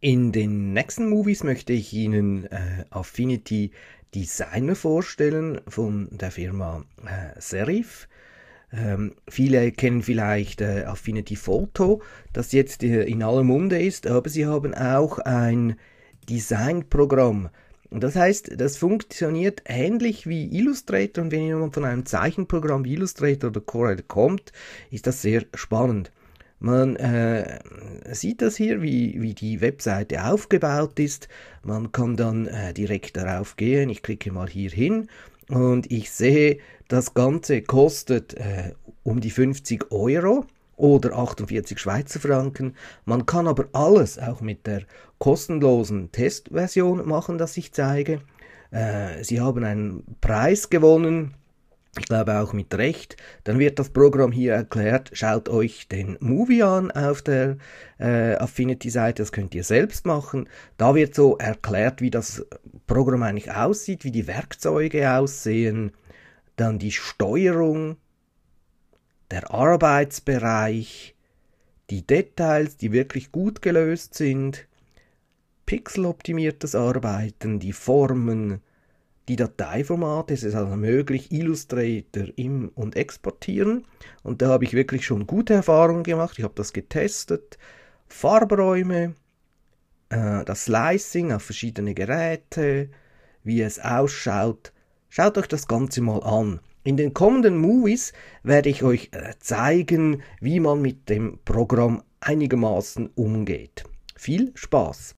In den nächsten Movies möchte ich Ihnen äh, Affinity Designer vorstellen von der Firma äh, Serif. Ähm, viele kennen vielleicht äh, Affinity Photo, das jetzt äh, in aller Munde ist, aber sie haben auch ein Designprogramm. Das heißt, das funktioniert ähnlich wie Illustrator und wenn jemand von einem Zeichenprogramm wie Illustrator oder Corel kommt, ist das sehr spannend. Man äh, sieht das hier, wie, wie die Webseite aufgebaut ist. Man kann dann äh, direkt darauf gehen. Ich klicke mal hier hin und ich sehe, das Ganze kostet äh, um die 50 Euro oder 48 Schweizer Franken. Man kann aber alles auch mit der kostenlosen Testversion machen, das ich zeige. Äh, sie haben einen Preis gewonnen ich glaube auch mit Recht, dann wird das Programm hier erklärt, schaut euch den Movie an auf der äh, Affinity-Seite, das könnt ihr selbst machen. Da wird so erklärt, wie das Programm eigentlich aussieht, wie die Werkzeuge aussehen, dann die Steuerung, der Arbeitsbereich, die Details, die wirklich gut gelöst sind, pixeloptimiertes Arbeiten, die Formen, die Dateiformate. Es ist also möglich, Illustrator im und exportieren. Und da habe ich wirklich schon gute Erfahrungen gemacht. Ich habe das getestet. Farbräume, äh, das Slicing auf verschiedene Geräte, wie es ausschaut. Schaut euch das Ganze mal an. In den kommenden Movies werde ich euch äh, zeigen, wie man mit dem Programm einigermaßen umgeht. Viel Spaß!